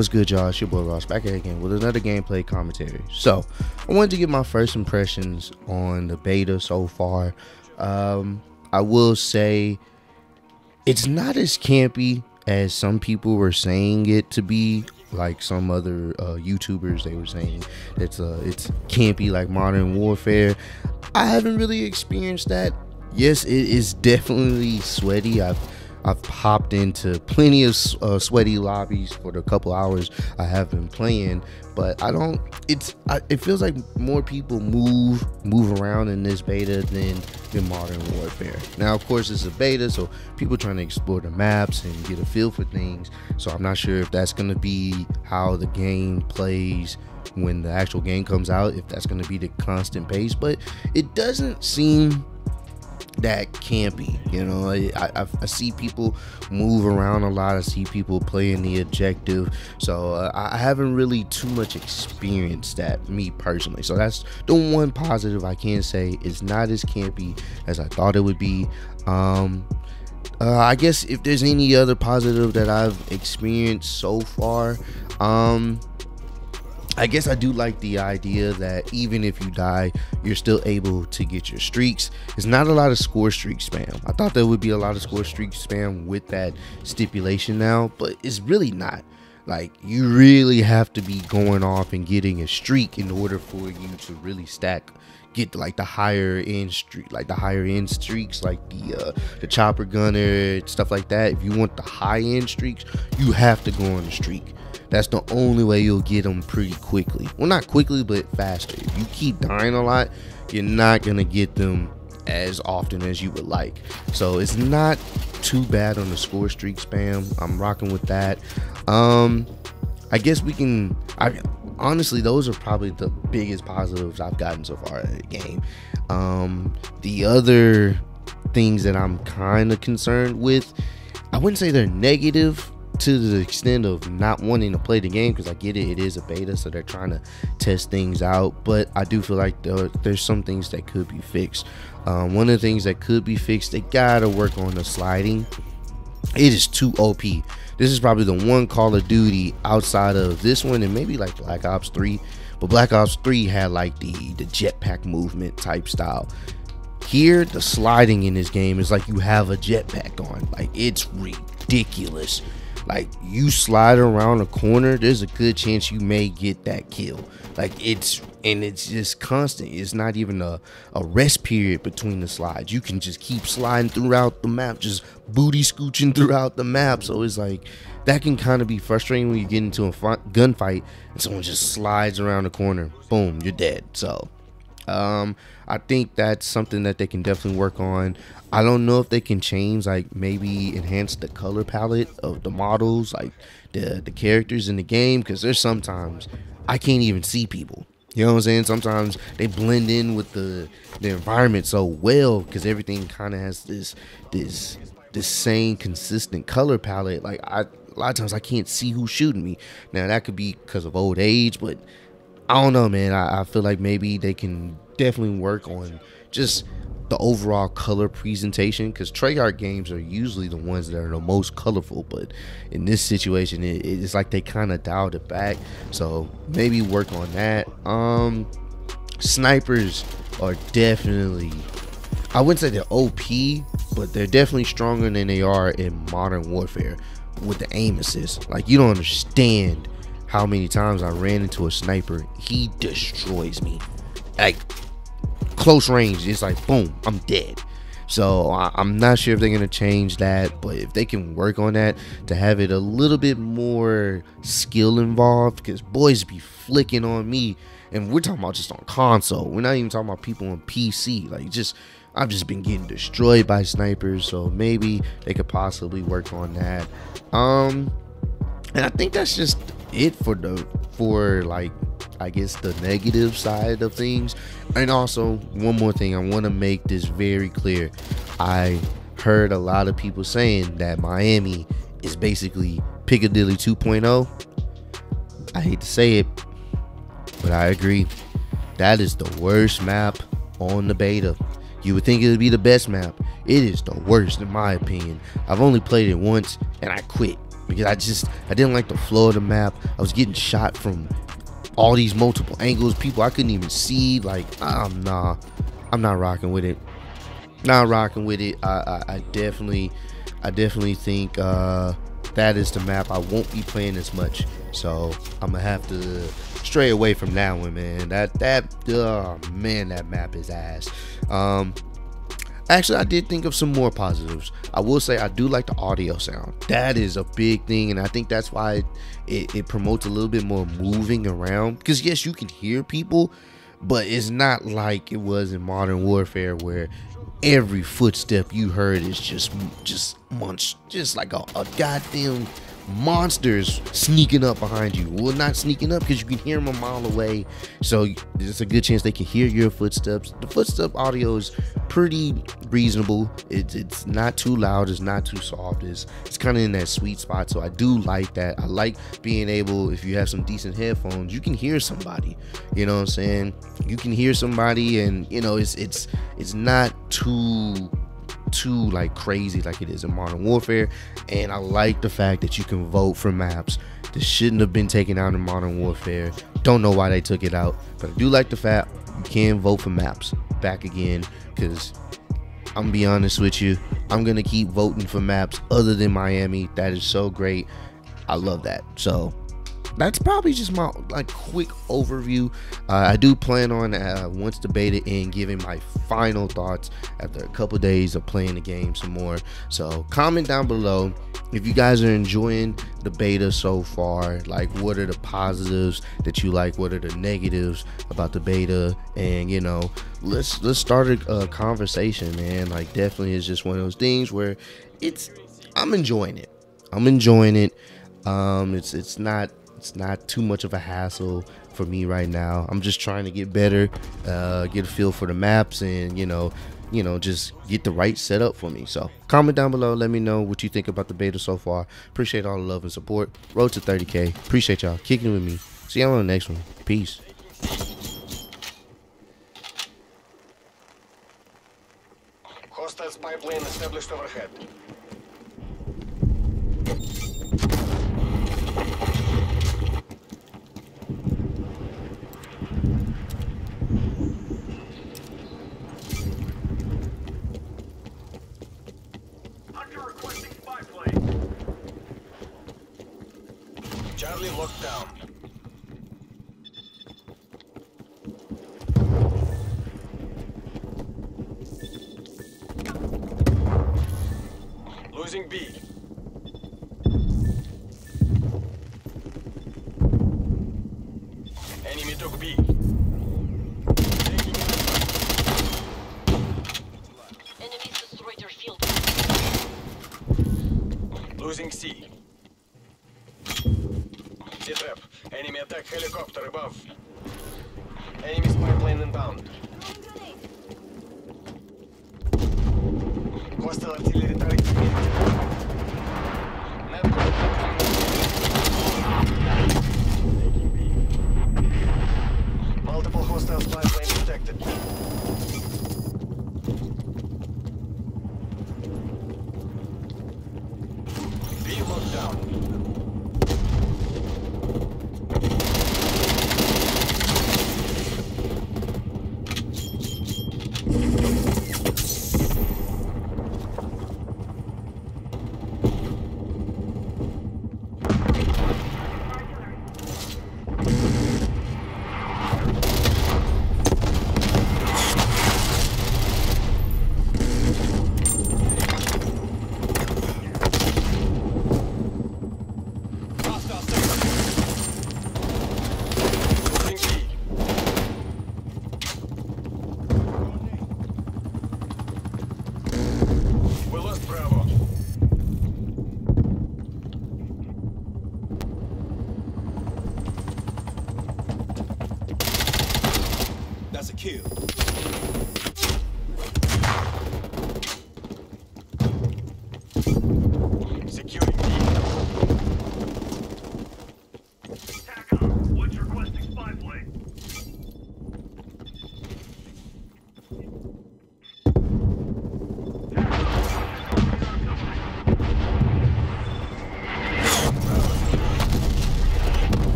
What's good, y'all? It's your boy Ross back again with another gameplay commentary. So, I wanted to get my first impressions on the beta so far. Um, I will say it's not as campy as some people were saying it to be. Like some other uh, YouTubers, they were saying it's uh, it's campy like Modern Warfare. I haven't really experienced that. Yes, it is definitely sweaty. I've I've popped into plenty of uh, sweaty lobbies for the couple hours I have been playing, but I don't. It's I, it feels like more people move move around in this beta than in Modern Warfare. Now, of course, it's a beta, so people trying to explore the maps and get a feel for things. So I'm not sure if that's gonna be how the game plays when the actual game comes out. If that's gonna be the constant pace, but it doesn't seem that campy. You know, I, I, I, see people move around a lot. I see people playing the objective. So uh, I haven't really too much experienced that me personally. So that's the one positive I can say. It's not as campy as I thought it would be. Um, uh, I guess if there's any other positive that I've experienced so far, um, I guess I do like the idea that even if you die, you're still able to get your streaks. It's not a lot of score streak spam. I thought there would be a lot of score streak spam with that stipulation now, but it's really not. Like you really have to be going off and getting a streak in order for you to really stack get like the higher end streak like the higher end streaks like the uh the chopper gunner stuff like that if you want the high end streaks you have to go on the streak that's the only way you'll get them pretty quickly. Well, not quickly, but faster. If you keep dying a lot, you're not gonna get them as often as you would like. So it's not too bad on the score streak spam. I'm rocking with that. Um, I guess we can. I honestly, those are probably the biggest positives I've gotten so far in the game. Um, the other things that I'm kind of concerned with, I wouldn't say they're negative to the extent of not wanting to play the game because I get it, it is a beta, so they're trying to test things out. But I do feel like there's some things that could be fixed. Um, one of the things that could be fixed, they gotta work on the sliding. It is too OP. This is probably the one Call of Duty outside of this one and maybe like Black Ops 3. But Black Ops 3 had like the the jetpack movement type style. Here, the sliding in this game is like you have a jetpack on. Like it's ridiculous. Like you slide around a corner, there's a good chance you may get that kill. Like it's and it's just constant. It's not even a, a rest period between the slides. You can just keep sliding throughout the map, just booty scooching throughout the map. So it's like that can kind of be frustrating when you get into a gunfight and someone just slides around the corner. Boom, you're dead. So um, I think that's something that they can definitely work on. I don't know if they can change, like maybe enhance the color palette of the models, like the the characters in the game, because there's sometimes I can't even see people. You know what I'm saying? Sometimes they blend in with the the environment so well because everything kind of has this this this same consistent color palette. Like I a lot of times I can't see who's shooting me. Now that could be because of old age, but I don't know, man. I, I feel like maybe they can definitely work on just the overall color presentation because Treyarch games are usually the ones that are the most colorful, but in this situation, it, it's like they kind of dialed it back. So maybe work on that. Um, snipers are definitely, I wouldn't say they're OP, but they're definitely stronger than they are in Modern Warfare with the aim assist. Like you don't understand how many times I ran into a sniper. He destroys me. Like close range, it's like boom, I'm dead. So I, am not sure if they're gonna change that, but if they can work on that to have it a little bit more skill involved, because boys be flicking on me, and we're talking about just on console. We're not even talking about people on PC. Like just I've just been getting destroyed by snipers, so maybe they could possibly work on that. Um, and I think that's just it for the for like I guess the negative side of things. And also one more thing, I want to make this very clear. I heard a lot of people saying that Miami is basically Piccadilly 2.0. I hate to say it, but I agree. That is the worst map on the beta. You would think it would be the best map. It is the worst in my opinion. I've only played it once and I quit because I just I didn't like the flow of the map. I was getting shot from all these multiple angles, people I couldn't even see. Like, I'm nah, I'm not rocking with it. Not rocking with it. I, I, I definitely, I definitely think uh, that is the map I won't be playing as much. So I'm gonna have to stray away from that one, man. That that oh man, that map is ass. Um, actually, I did think of some more positives. I will say I do like the audio sound. That is a big thing, and I think that's why it, it promotes a little bit more moving around. Because yes, you can hear people, but it's not like it was in Modern Warfare where every footstep you heard is just just munch, just like a, a goddamn monsters sneaking up behind you. Well, not sneaking up because you can hear them a mile away. So there's a good chance they can hear your footsteps. The footstep audio is pretty reasonable. It's it's not too loud. It's not too soft. It's it's kind of in that sweet spot. So I do like that. I like being able, if you have some decent headphones, you can hear somebody. You know what I'm saying? You can hear somebody, and you know it's it's it's not too too like crazy like it is in Modern Warfare. And I like the fact that you can vote for maps that shouldn't have been taken out in Modern Warfare. Don't know why they took it out, but I do like the fact you can vote for maps back again because I'm gonna be honest with you. I'm gonna keep voting for maps other than Miami. That is so great. I love that. So that's probably just my like quick overview. Uh, I do plan on uh, once the beta in giving my final thoughts after a couple days of playing the game some more. So comment down below if you guys are enjoying the beta so far. Like what are the positives that you like? What are the negatives about the beta? And you know, let's let's start a, a conversation, man. Like definitely is just one of those things where it's I'm enjoying it. I'm enjoying it. Um, it's it's not it's not too much of a hassle for me right now. I'm just trying to get better, uh, get a feel for the maps, and you know, you know, just get the right setup for me. So comment down below, let me know what you think about the beta so far. Appreciate all the love and support. Road to 30k. Appreciate y'all kicking with me. See y'all on the next one. Peace. Plane established overhead. Hunter requesting spy plane. Charlie locked down. Losing B. Enemy took B. Enemies destroyed your field. Losing C. attack helicopter above. Enemy spy plane inbound. Hostile artillery target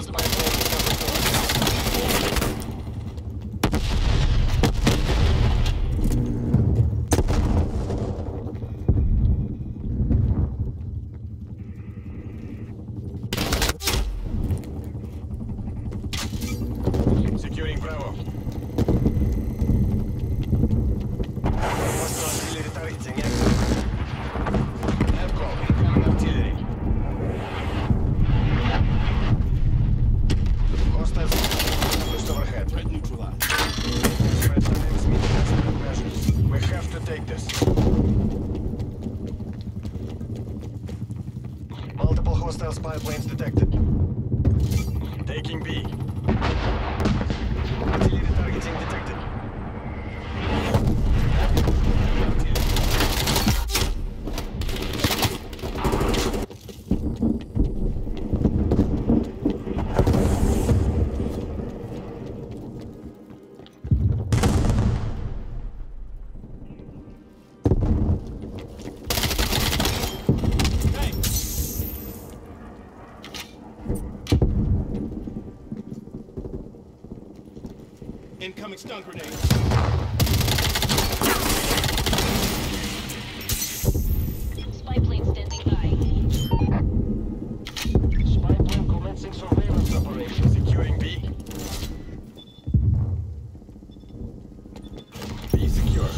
Just my Incoming stun grenade. Spy plane standing by. Spy plane commencing surveillance operation. Securing B. B secure.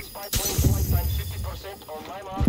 Spy plane flight time 50% on my mark.